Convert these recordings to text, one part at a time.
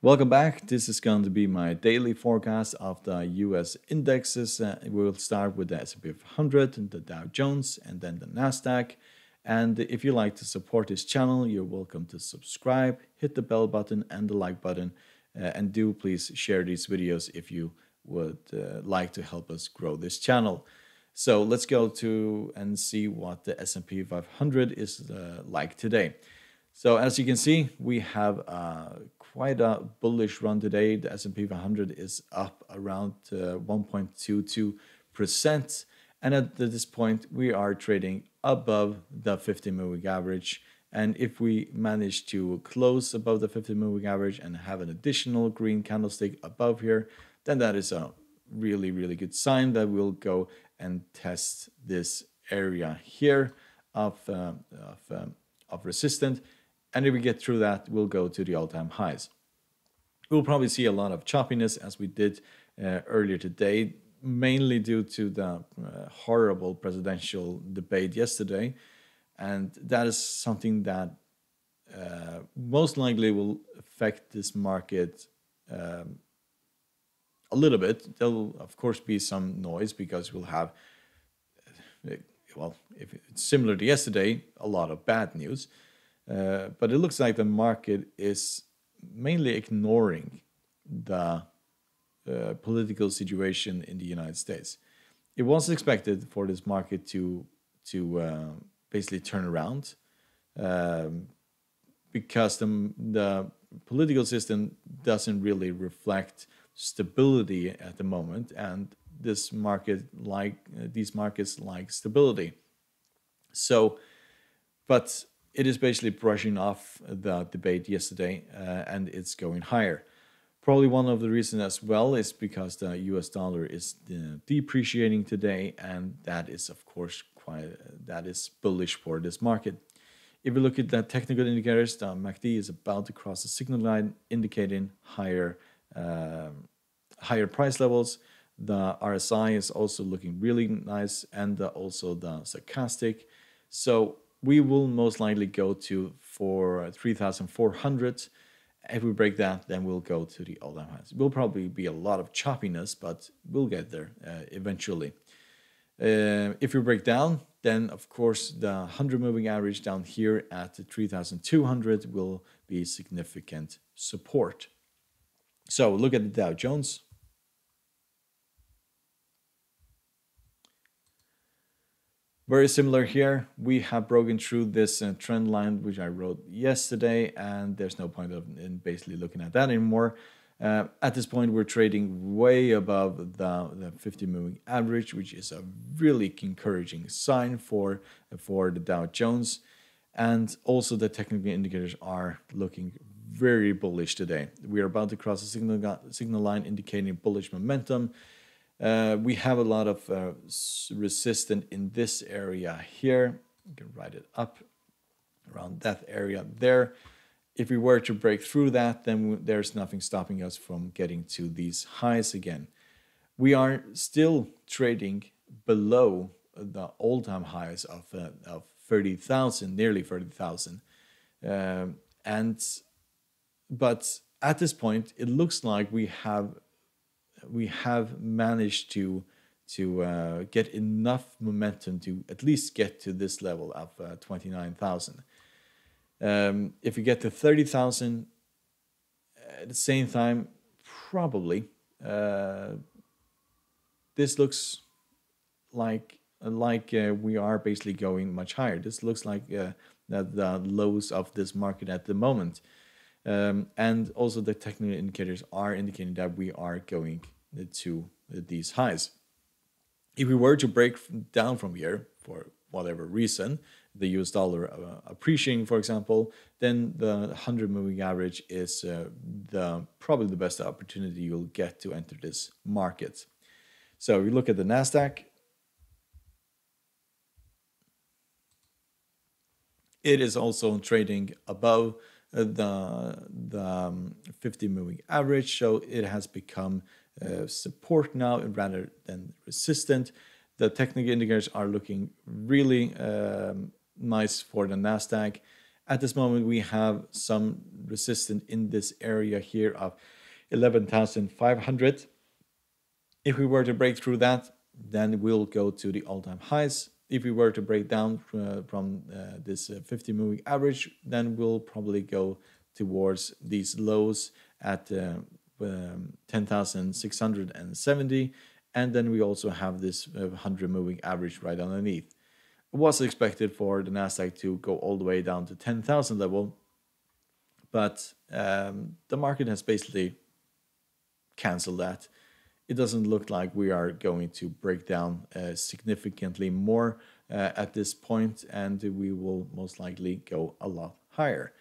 Welcome back. This is going to be my daily forecast of the US indexes. Uh, we'll start with the S&P 500, the Dow Jones, and then the Nasdaq. And if you like to support this channel, you're welcome to subscribe, hit the bell button and the like button, uh, and do please share these videos if you would uh, like to help us grow this channel. So let's go to and see what the S&P 500 is uh, like today. So as you can see, we have uh, quite a bullish run today. The S&P 500 is up around 1.22%. Uh, and at this point, we are trading above the 50 moving average. And if we manage to close above the 50 moving average and have an additional green candlestick above here, then that is a really, really good sign that we'll go and test this area here of, uh, of, um, of resistance and if we get through that, we'll go to the all-time highs. We'll probably see a lot of choppiness as we did uh, earlier today, mainly due to the uh, horrible presidential debate yesterday. And that is something that uh, most likely will affect this market um, a little bit. There'll, of course, be some noise because we'll have, uh, well, if it's similar to yesterday, a lot of bad news. Uh, but it looks like the market is mainly ignoring the uh, political situation in the United States. It was expected for this market to to uh, basically turn around um, because the, the political system doesn't really reflect stability at the moment, and this market like uh, these markets like stability. So, but it is basically brushing off the debate yesterday uh, and it's going higher. Probably one of the reasons as well is because the US dollar is uh, depreciating today, and that is, of course, quite that is bullish for this market. If we look at the technical indicators, the MACD is about to cross the signal line, indicating higher uh, higher price levels. The RSI is also looking really nice, and also the stochastic. So we will most likely go to for 3400 if we break that then we'll go to the all-time highs. Will probably be a lot of choppiness but we'll get there uh, eventually. Uh, if we break down then of course the 100 moving average down here at 3200 will be significant support. So look at the dow jones Very similar here. We have broken through this uh, trend line, which I wrote yesterday, and there's no point of in basically looking at that anymore. Uh, at this point, we're trading way above the, the 50 moving average, which is a really encouraging sign for, for the Dow Jones. And also the technical indicators are looking very bullish today. We are about to cross a signal, signal line indicating bullish momentum. Uh, we have a lot of uh, resistance in this area here. You can write it up around that area there. If we were to break through that, then there's nothing stopping us from getting to these highs again. We are still trading below the all-time highs of, uh, of 30,000, nearly 30,000. Um, and but at this point, it looks like we have we have managed to to uh, get enough momentum to at least get to this level of uh, 29,000. Um, if we get to 30,000 at the same time, probably uh, this looks like like uh, we are basically going much higher. This looks like uh, the lows of this market at the moment. Um, and also the technical indicators are indicating that we are going to these highs. If we were to break down from here for whatever reason, the US dollar uh, appreciating, for example, then the 100 moving average is uh, the probably the best opportunity you'll get to enter this market. So we look at the Nasdaq. It is also trading above the the um, 50 moving average so it has become uh, support now rather than resistant the technical indicators are looking really um, nice for the nasdaq At this moment, we have some resistance in this area here of 11,500. If we were to break through that, then we'll go to the all-time highs. If we were to break down uh, from uh, this uh, 50 moving average, then we'll probably go towards these lows at uh, um, 10,670. And then we also have this 100 uh, moving average right underneath. It was expected for the Nasdaq to go all the way down to 10,000 level, but um, the market has basically canceled that. It doesn't look like we are going to break down uh, significantly more uh, at this point, and we will most likely go a lot higher.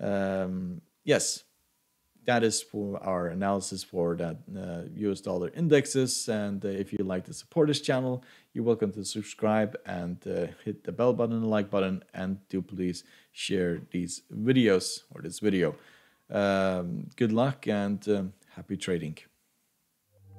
Um, yes, that is for our analysis for that uh, US dollar indexes. And uh, if you like to support this channel, you're welcome to subscribe and uh, hit the bell button, the like button, and do please share these videos or this video. Um, good luck and um, happy trading.